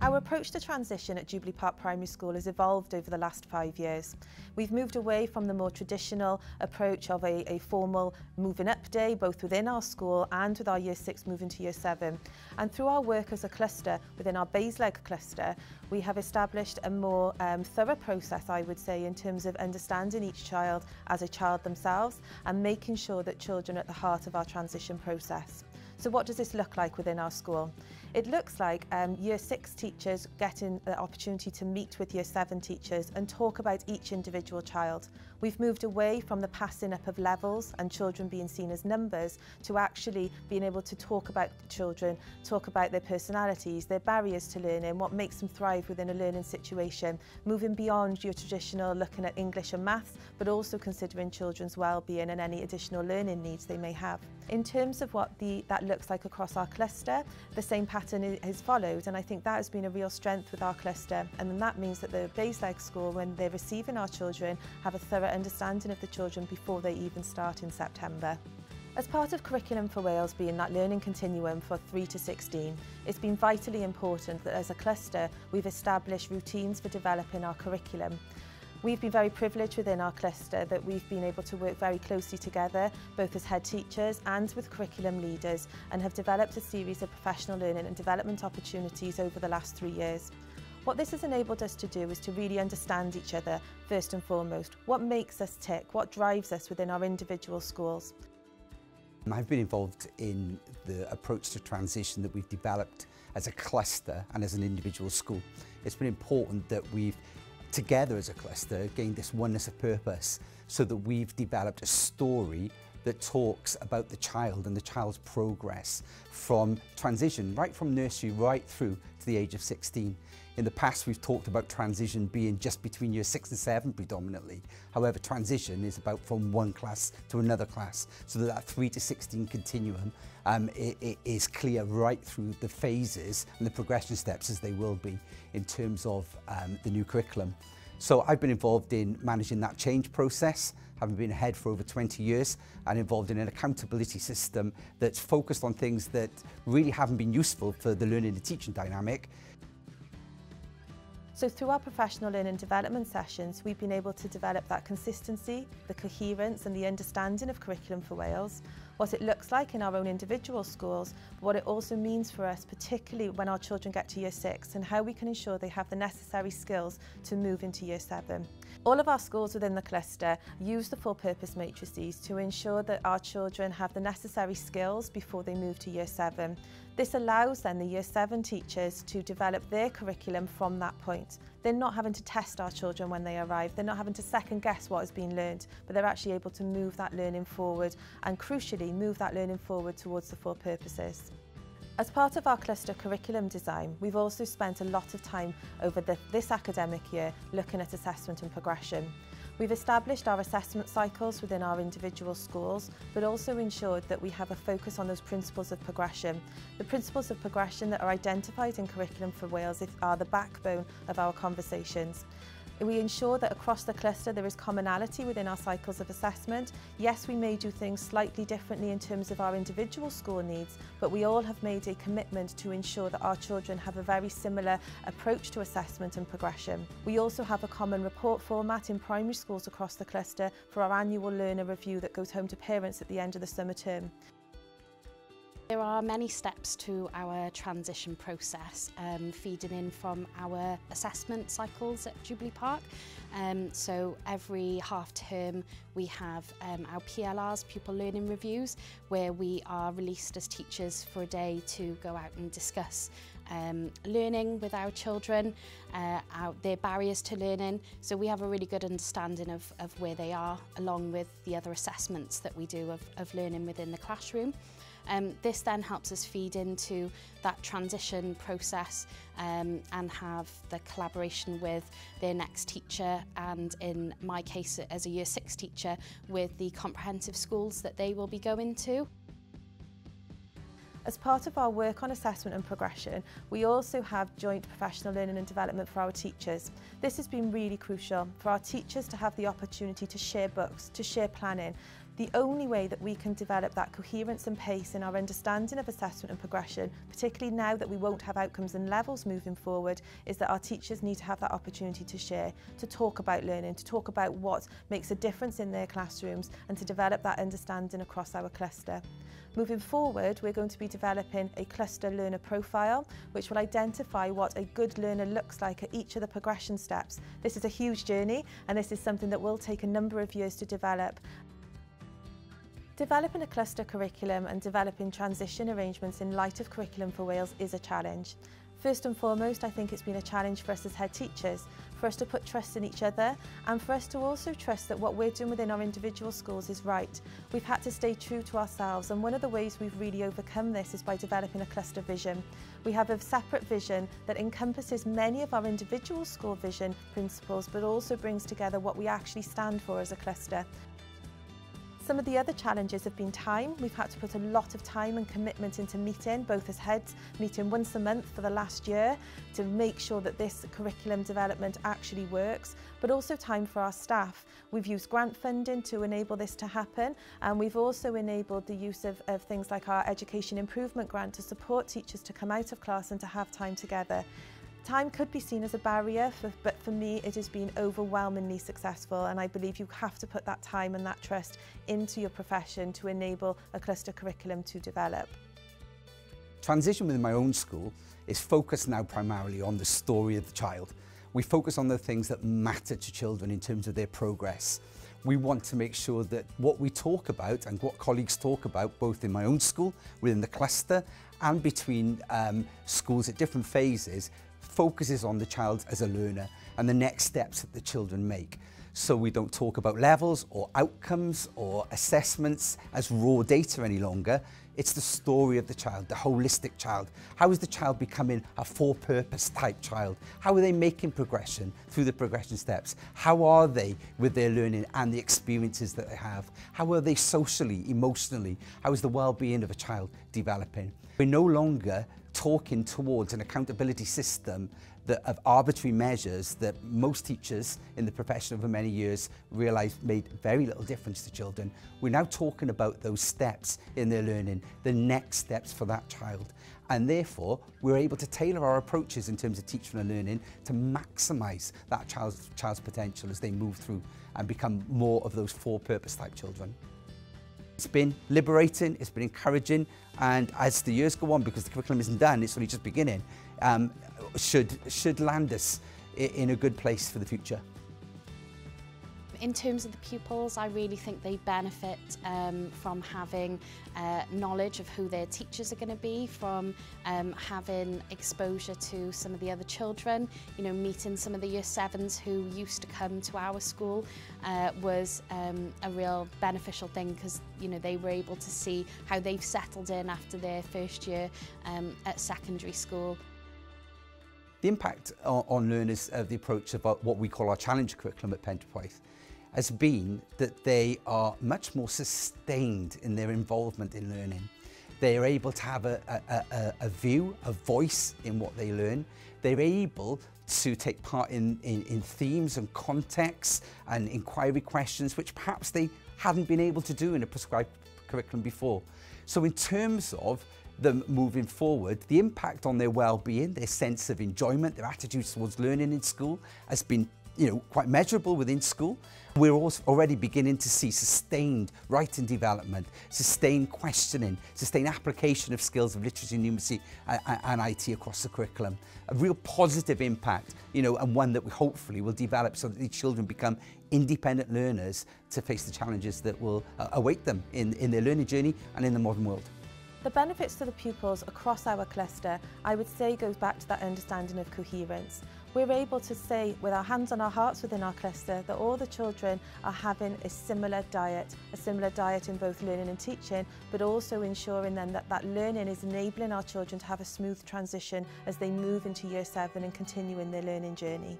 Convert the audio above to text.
Our approach to transition at Jubilee Park Primary School has evolved over the last five years. We've moved away from the more traditional approach of a, a formal moving up day, both within our school and with our Year 6 moving to Year 7. And through our work as a cluster, within our Bassaleg cluster, we have established a more um, thorough process, I would say, in terms of understanding each child as a child themselves and making sure that children are at the heart of our transition process. So what does this look like within our school? It looks like um, year six teachers getting the opportunity to meet with year seven teachers and talk about each individual child. We've moved away from the passing up of levels and children being seen as numbers to actually being able to talk about children, talk about their personalities, their barriers to learning, what makes them thrive within a learning situation, moving beyond your traditional looking at English and maths, but also considering children's well-being and any additional learning needs they may have. In terms of what the, that looks like across our cluster, the same pattern is followed and I think that has been a real strength with our cluster and then that means that the Bassaleg School, when they're receiving our children, have a thorough understanding of the children before they even start in September. As part of Curriculum for Wales being that learning continuum for 3 to 16, it's been vitally important that as a cluster we've established routines for developing our curriculum We've been very privileged within our cluster that we've been able to work very closely together, both as head teachers and with curriculum leaders, and have developed a series of professional learning and development opportunities over the last three years. What this has enabled us to do is to really understand each other, first and foremost. What makes us tick? What drives us within our individual schools? I've been involved in the approach to transition that we've developed as a cluster and as an individual school. It's been important that we've together as a cluster gained this oneness of purpose so that we've developed a story that talks about the child and the child's progress from transition, right from nursery right through to the age of 16. In the past, we've talked about transition being just between year six and seven predominantly. However, transition is about from one class to another class, so that, that three to 16 continuum um, it, it is clear right through the phases and the progression steps as they will be in terms of um, the new curriculum. So I've been involved in managing that change process, having been ahead for over 20 years and involved in an accountability system that's focused on things that really haven't been useful for the learning and teaching dynamic. So through our professional learning and development sessions, we've been able to develop that consistency, the coherence and the understanding of Curriculum for Wales, what it looks like in our own individual schools, but what it also means for us, particularly when our children get to year six and how we can ensure they have the necessary skills to move into year seven. All of our schools within the cluster use the four purpose matrices to ensure that our children have the necessary skills before they move to year seven. This allows then the year seven teachers to develop their curriculum from that point. They're not having to test our children when they arrive. They're not having to second guess what has been learned, but they're actually able to move that learning forward and crucially move that learning forward towards the four purposes. As part of our cluster curriculum design, we've also spent a lot of time over the, this academic year looking at assessment and progression. We've established our assessment cycles within our individual schools, but also ensured that we have a focus on those principles of progression. The principles of progression that are identified in Curriculum for Wales are the backbone of our conversations. We ensure that across the cluster there is commonality within our cycles of assessment. Yes, we may do things slightly differently in terms of our individual school needs, but we all have made a commitment to ensure that our children have a very similar approach to assessment and progression. We also have a common report format in primary schools across the cluster for our annual learner review that goes home to parents at the end of the summer term. There are many steps to our transition process, um, feeding in from our assessment cycles at Jubilee Park. Um, so every half term we have um, our PLRs, pupil learning reviews, where we are released as teachers for a day to go out and discuss um, learning with our children, uh, our, their barriers to learning. So we have a really good understanding of, of where they are, along with the other assessments that we do of, of learning within the classroom. Um, this then helps us feed into that transition process um, and have the collaboration with their next teacher and in my case as a year six teacher with the comprehensive schools that they will be going to. As part of our work on assessment and progression, we also have joint professional learning and development for our teachers. This has been really crucial for our teachers to have the opportunity to share books, to share planning, The only way that we can develop that coherence and pace in our understanding of assessment and progression, particularly now that we won't have outcomes and levels moving forward, is that our teachers need to have that opportunity to share, to talk about learning, to talk about what makes a difference in their classrooms and to develop that understanding across our cluster. Moving forward, we're going to be developing a cluster learner profile, which will identify what a good learner looks like at each of the progression steps. This is a huge journey, and this is something that will take a number of years to develop. Developing a cluster curriculum and developing transition arrangements in light of Curriculum for Wales is a challenge. First and foremost, I think it's been a challenge for us as head teachers, for us to put trust in each other and for us to also trust that what we're doing within our individual schools is right. We've had to stay true to ourselves and one of the ways we've really overcome this is by developing a cluster vision. We have a separate vision that encompasses many of our individual school vision principles but also brings together what we actually stand for as a cluster. Some of the other challenges have been time. We've had to put a lot of time and commitment into meeting, both as heads, meeting once a month for the last year to make sure that this curriculum development actually works, but also time for our staff. We've used grant funding to enable this to happen, and we've also enabled the use of, of things like our Education Improvement Grant to support teachers to come out of class and to have time together. Time could be seen as a barrier, for, but for me it has been overwhelmingly successful and I believe you have to put that time and that trust into your profession to enable a cluster curriculum to develop. Transition within my own school is focused now primarily on the story of the child. We focus on the things that matter to children in terms of their progress. We want to make sure that what we talk about and what colleagues talk about, both in my own school, within the cluster, and between um, schools at different phases, focuses on the child as a learner and the next steps that the children make. So we don't talk about levels or outcomes or assessments as raw data any longer. It's the story of the child, the holistic child. How is the child becoming a four-purpose type child? How are they making progression through the progression steps? How are they with their learning and the experiences that they have? How are they socially, emotionally? How is the well-being of a child developing? We're no longer talking towards an accountability system that of arbitrary measures that most teachers in the profession over many years realised made very little difference to children. We're now talking about those steps in their learning, the next steps for that child. And therefore, we're able to tailor our approaches in terms of teaching and learning to maximise that child's, child's potential as they move through and become more of those four-purpose type children. It's been liberating, it's been encouraging, and as the years go on, because the curriculum isn't done, it's only just beginning, um, should, should land us in a good place for the future. In terms of the pupils, I really think they benefit um, from having uh, knowledge of who their teachers are going to be, from um, having exposure to some of the other children, you know, meeting some of the year sevens who used to come to our school uh, was um, a real beneficial thing because, you know, they were able to see how they've settled in after their first year um, at secondary school. The impact on, learners of the approach of what we call our challenge curriculum at Pentrepoeth has been that they are much more sustained in their involvement in learning. They are able to have a, a, a, a view, a voice in what they learn. They're able to take part in, in, in themes and contexts and inquiry questions, which perhaps they hadn't been able to do in a prescribed curriculum before. So in terms of them moving forward, the impact on their well-being, their sense of enjoyment, their attitudes towards learning in school has been you know, quite measurable within school. We're also already beginning to see sustained writing development, sustained questioning, sustained application of skills of literacy, numeracy and, and IT across the curriculum. A real positive impact, you know, and one that we hopefully will develop so that these children become independent learners to face the challenges that will uh, await them in, in their learning journey and in the modern world. The benefits to the pupils across our cluster, I would say, goes back to that understanding of coherence. We're able to say with our hands on our hearts within our cluster that all the children are having a similar diet, a similar diet in both learning and teaching, but also ensuring then that that learning is enabling our children to have a smooth transition as they move into year seven and continue in their learning journey.